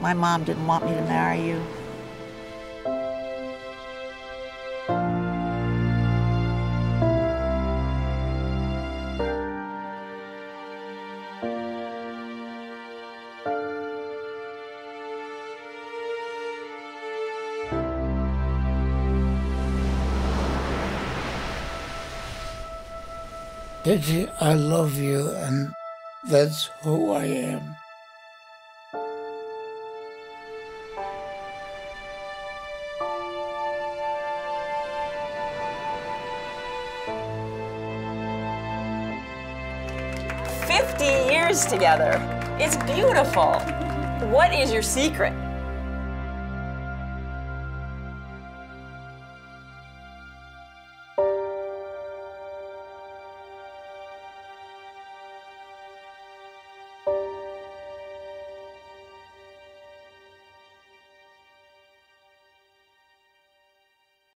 My mom didn't want me to marry you. Dickie, I love you, and that's who I am. Fifty years together. It's beautiful. What is your secret?